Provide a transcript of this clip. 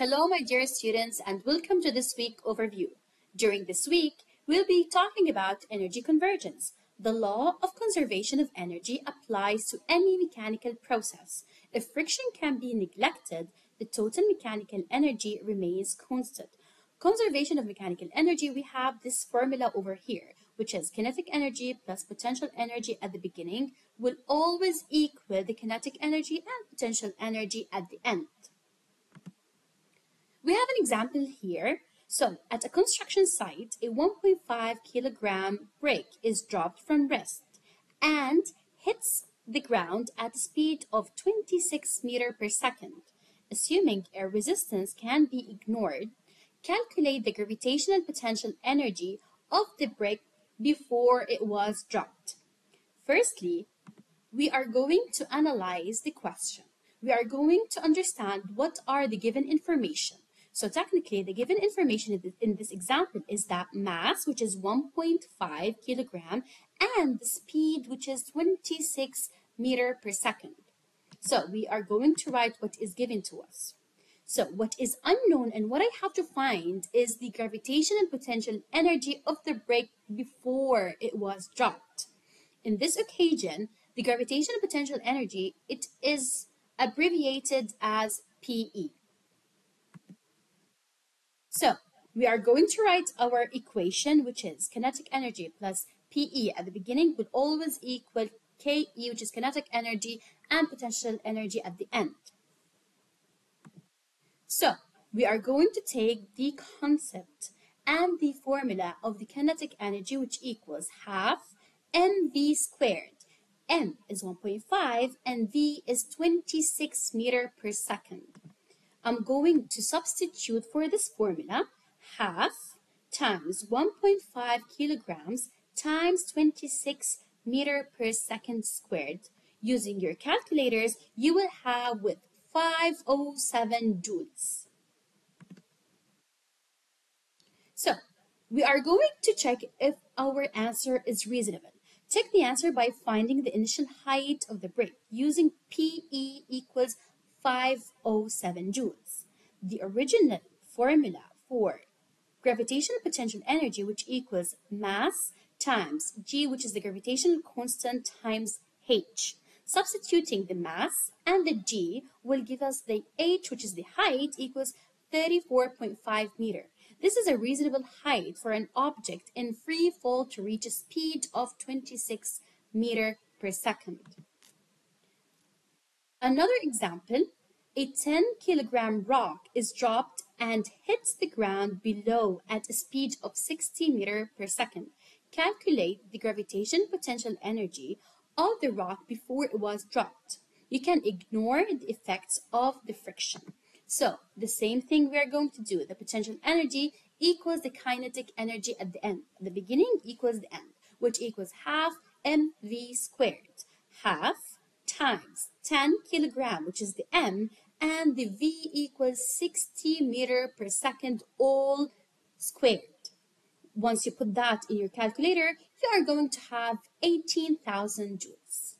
Hello, my dear students, and welcome to this week overview. During this week, we'll be talking about energy conversion. The law of conservation of energy applies to any mechanical process. If friction can be neglected, the total mechanical energy remains constant. Conservation of mechanical energy, we have this formula over here, which is kinetic energy plus potential energy at the beginning will always equal the kinetic energy and potential energy at the end. We have an example here. So at a construction site, a 1.5 kilogram brick is dropped from rest and hits the ground at a speed of 26 meter per second. Assuming air resistance can be ignored, calculate the gravitational potential energy of the brick before it was dropped. Firstly, we are going to analyze the question. We are going to understand what are the given information. So technically, the given information in this example is that mass, which is 1.5 kilogram, and the speed, which is 26 meter per second. So we are going to write what is given to us. So what is unknown and what I have to find is the gravitational potential energy of the brick before it was dropped. In this occasion, the gravitational potential energy, it is abbreviated as PE. So we are going to write our equation, which is kinetic energy plus PE at the beginning will always equal KE, which is kinetic energy, and potential energy at the end. So we are going to take the concept and the formula of the kinetic energy, which equals half mv squared. m is 1.5 and v is 26 meter per second. I'm going to substitute for this formula half times 1.5 kilograms times 26 meter per second squared. Using your calculators, you will have with 507 joules. So, we are going to check if our answer is reasonable. Check the answer by finding the initial height of the brick using PE equals 507 joules. The original formula for gravitational potential energy, which equals mass times g, which is the gravitational constant, times h. Substituting the mass and the g will give us the h, which is the height, equals 34.5 meter. This is a reasonable height for an object in free fall to reach a speed of 26 meter per second. Another example, a 10 kilogram rock is dropped and hits the ground below at a speed of 60 meter per second. Calculate the gravitation potential energy of the rock before it was dropped. You can ignore the effects of the friction. So the same thing we are going to do. The potential energy equals the kinetic energy at the end. The beginning equals the end, which equals half mv squared. Half times 10 kilogram, which is the m, and the v equals 60 meter per second all squared. Once you put that in your calculator, you are going to have 18,000 joules.